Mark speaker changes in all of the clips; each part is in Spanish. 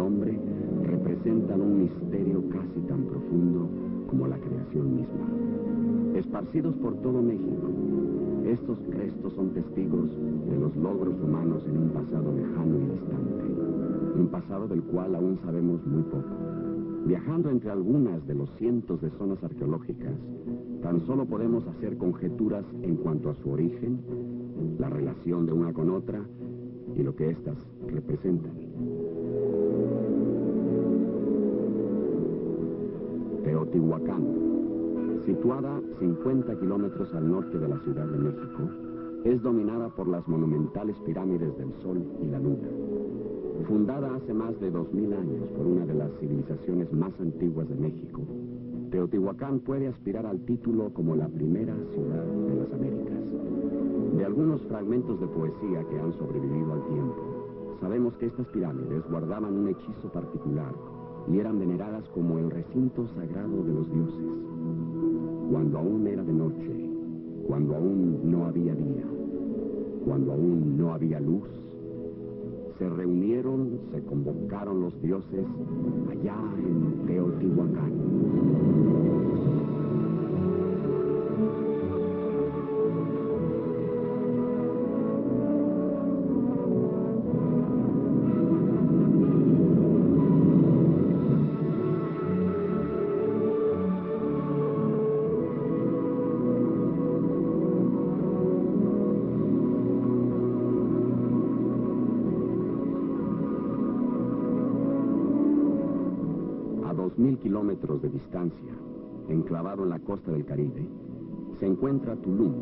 Speaker 1: hombre representan un misterio casi tan profundo como la creación misma. Esparcidos por todo México, estos restos son testigos de los logros humanos en un pasado lejano y distante, un pasado del cual aún sabemos muy poco. Viajando entre algunas de los cientos de zonas arqueológicas, tan solo podemos hacer conjeturas en cuanto a su origen, la relación de una con otra y lo que éstas representan. Teotihuacán, situada 50 kilómetros al norte de la Ciudad de México, es dominada por las monumentales pirámides del Sol y la Luna. Fundada hace más de 2.000 años por una de las civilizaciones más antiguas de México, Teotihuacán puede aspirar al título como la primera ciudad de las Américas. De algunos fragmentos de poesía que han sobrevivido al tiempo, sabemos que estas pirámides guardaban un hechizo particular y eran veneradas como el recinto sagrado de los dioses. Cuando aún era de noche, cuando aún no había día, cuando aún no había luz, se reunieron, se convocaron los dioses allá en Teotihuacán. Mil kilómetros de distancia, enclavado en la costa del Caribe, se encuentra Tulum,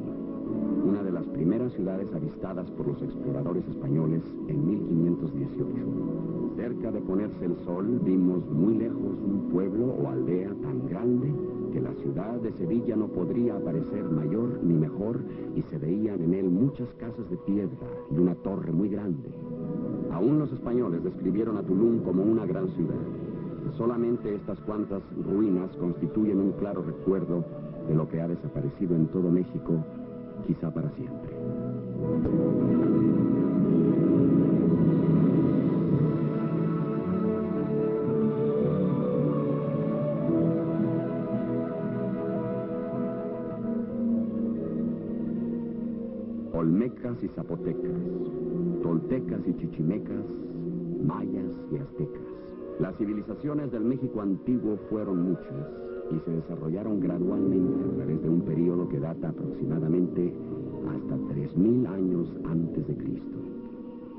Speaker 1: una de las primeras ciudades avistadas por los exploradores españoles en 1518. Cerca de ponerse el sol, vimos muy lejos un pueblo o aldea tan grande que la ciudad de Sevilla no podría aparecer mayor ni mejor y se veían en él muchas casas de piedra y una torre muy grande. Aún los españoles describieron a Tulum como una gran ciudad. Solamente estas cuantas ruinas constituyen un claro recuerdo de lo que ha desaparecido en todo México, quizá para siempre. Olmecas y zapotecas, toltecas y chichimecas, mayas y aztecas. Las civilizaciones del México antiguo fueron muchas y se desarrollaron gradualmente a través de un periodo que data aproximadamente hasta 3.000 años antes de Cristo.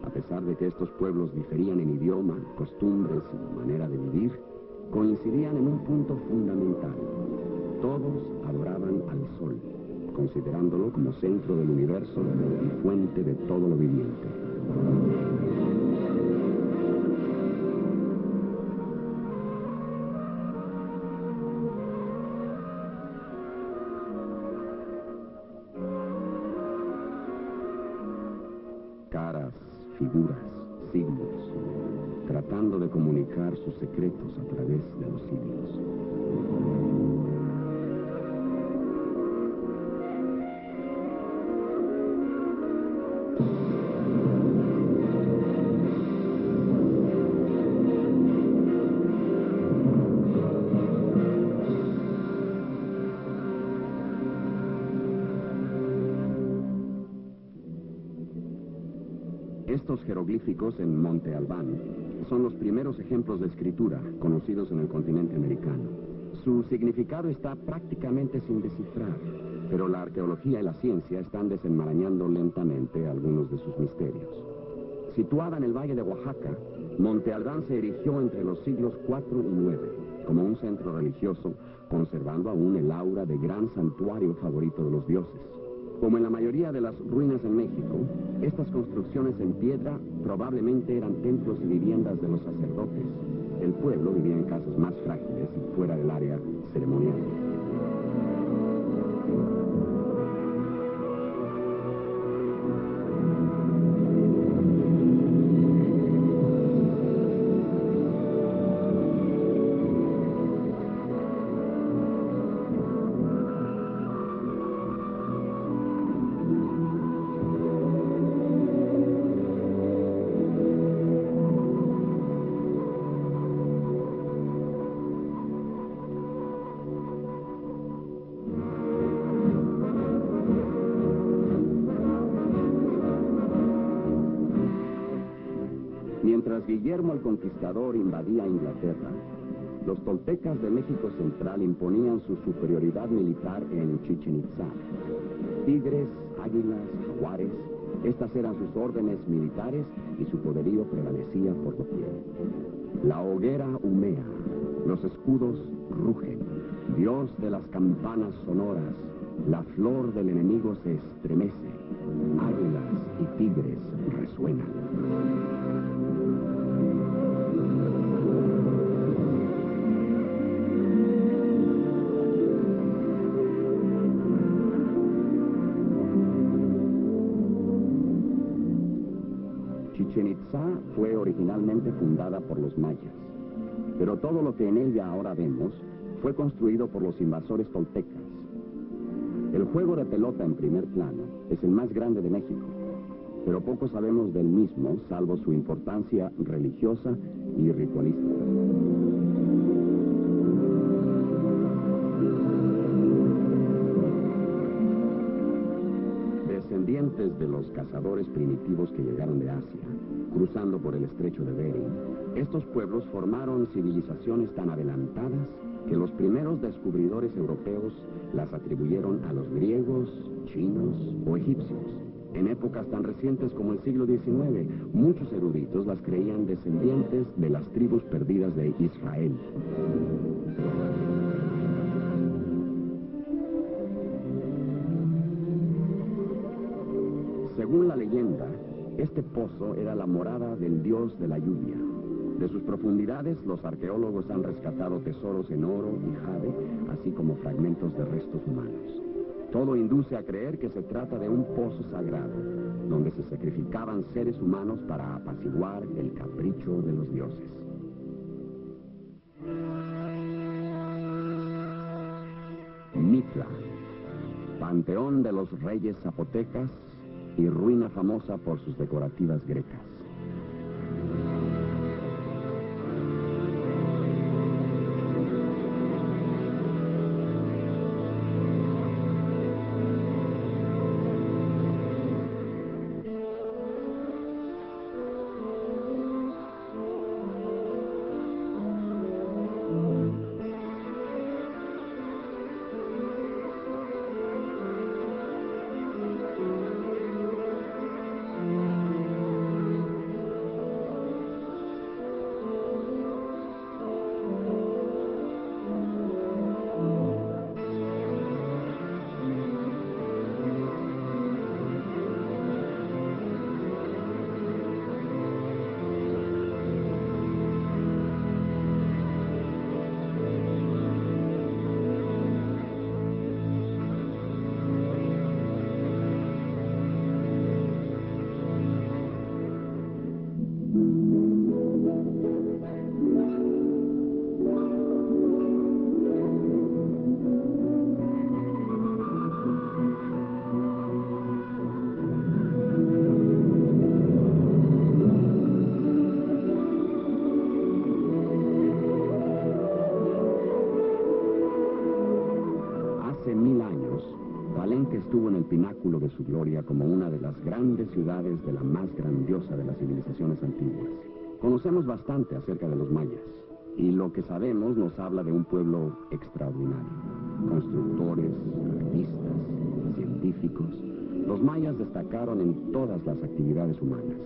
Speaker 1: A pesar de que estos pueblos diferían en idioma, costumbres y manera de vivir, coincidían en un punto fundamental. Todos adoraban al sol, considerándolo como centro del universo y fuente de todo lo viviente. De los siglos. Estos jeroglíficos en Monte Albán son los primeros ejemplos de escritura conocidos en el continente americano. Su significado está prácticamente sin descifrar, pero la arqueología y la ciencia están desenmarañando lentamente algunos de sus misterios. Situada en el valle de Oaxaca, Monte Albán se erigió entre los siglos IV y IX como un centro religioso, conservando aún el aura de gran santuario favorito de los dioses. Como en la mayoría de las ruinas en México, estas construcciones en piedra probablemente eran templos y viviendas de los sacerdotes. El pueblo vivía en casas más frágiles y fuera del área ceremonial. Guillermo el Conquistador invadía Inglaterra, los toltecas de México Central imponían su superioridad militar en Chichen Itza. Tigres, águilas, jaguares, estas eran sus órdenes militares y su poderío prevalecía por doquier. La hoguera humea, los escudos rugen, Dios de las campanas sonoras, la flor del enemigo se estremece, águilas y tigres resuenan. Chichen fue originalmente fundada por los mayas, pero todo lo que en ella ahora vemos fue construido por los invasores toltecas. El juego de pelota en primer plano es el más grande de México, pero poco sabemos del mismo salvo su importancia religiosa y ritualística. Descendientes de los cazadores primitivos que llegaron de Asia, cruzando por el estrecho de Bering, estos pueblos formaron civilizaciones tan adelantadas que los primeros descubridores europeos las atribuyeron a los griegos, chinos o egipcios. En épocas tan recientes como el siglo XIX, muchos eruditos las creían descendientes de las tribus perdidas de Israel. Según la leyenda, este pozo era la morada del dios de la lluvia. De sus profundidades, los arqueólogos han rescatado tesoros en oro y jade, así como fragmentos de restos humanos. Todo induce a creer que se trata de un pozo sagrado, donde se sacrificaban seres humanos para apaciguar el capricho de los dioses. Mitla, panteón de los reyes zapotecas y ruina famosa por sus decorativas grecas. Estuvo en el pináculo de su gloria como una de las grandes ciudades de la más grandiosa de las civilizaciones antiguas. Conocemos bastante acerca de los mayas, y lo que sabemos nos habla de un pueblo extraordinario. Constructores, artistas, científicos. Los mayas destacaron en todas las actividades humanas.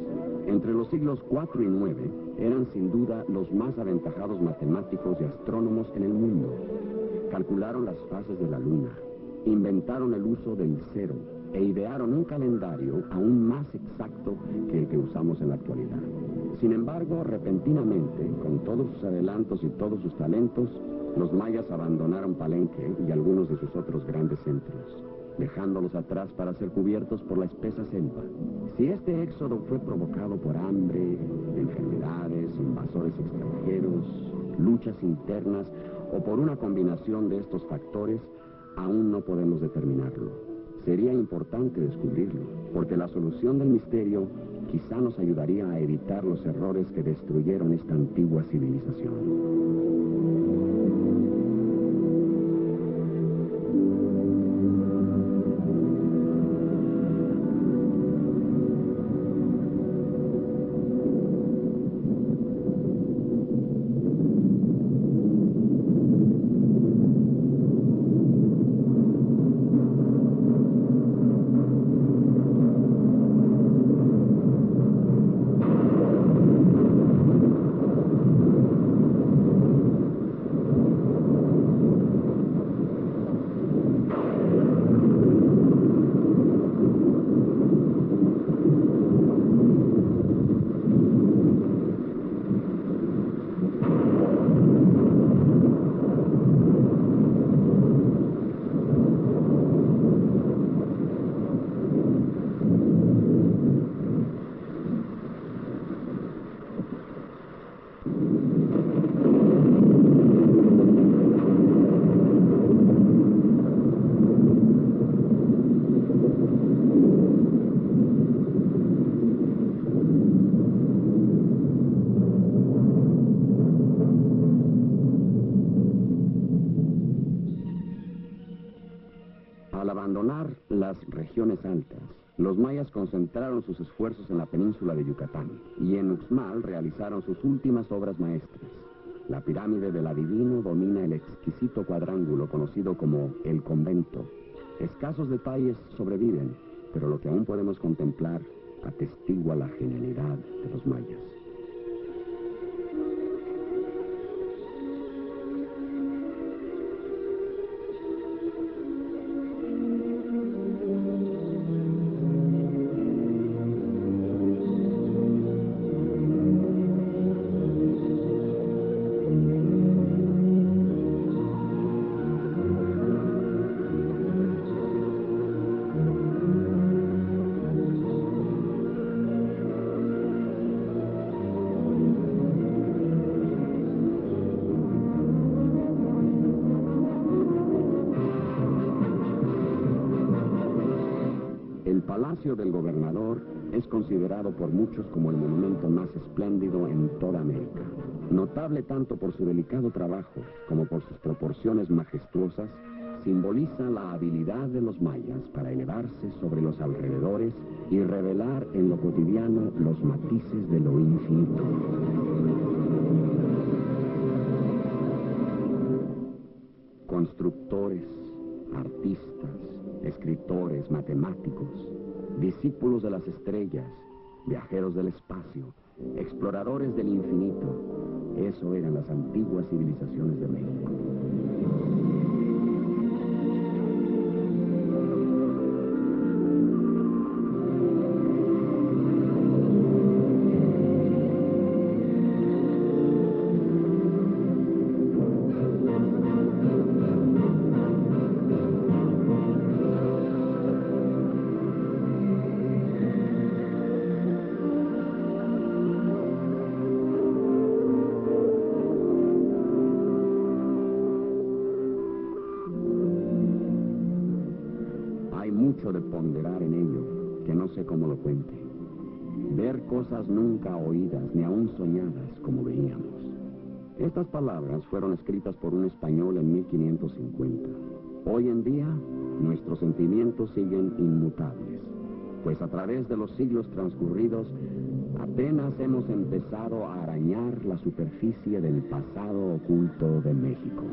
Speaker 1: Entre los siglos 4 y 9 eran sin duda los más aventajados matemáticos y astrónomos en el mundo. Calcularon las fases de la luna, inventaron el uso del cero e idearon un calendario aún más exacto que el que usamos en la actualidad. Sin embargo, repentinamente, con todos sus adelantos y todos sus talentos, los mayas abandonaron Palenque y algunos de sus otros grandes centros, dejándolos atrás para ser cubiertos por la espesa selva. Si este éxodo fue provocado por hambre, enfermedades, invasores extranjeros, luchas internas o por una combinación de estos factores, aún no podemos determinarlo. Sería importante descubrirlo, porque la solución del misterio quizá nos ayudaría a evitar los errores que destruyeron esta antigua civilización. Regiones altas, los mayas concentraron sus esfuerzos en la península de Yucatán y en Uxmal realizaron sus últimas obras maestras. La pirámide del adivino domina el exquisito cuadrángulo conocido como el convento. Escasos detalles sobreviven, pero lo que aún podemos contemplar atestigua la genialidad de los mayas. Palacio del Gobernador es considerado por muchos como el monumento más espléndido en toda América. Notable tanto por su delicado trabajo como por sus proporciones majestuosas, simboliza la habilidad de los mayas para elevarse sobre los alrededores y revelar en lo cotidiano los matices de lo infinito. Constructores, artistas, escritores, matemáticos, discípulos de las estrellas, viajeros del espacio, exploradores del infinito. Eso eran las antiguas civilizaciones de México. De ponderar en ello, que no sé cómo lo cuente. Ver cosas nunca oídas ni aún soñadas como veíamos. Estas palabras fueron escritas por un español en 1550. Hoy en día, nuestros sentimientos siguen inmutables, pues a través de los siglos transcurridos, apenas hemos empezado a arañar la superficie del pasado oculto de México.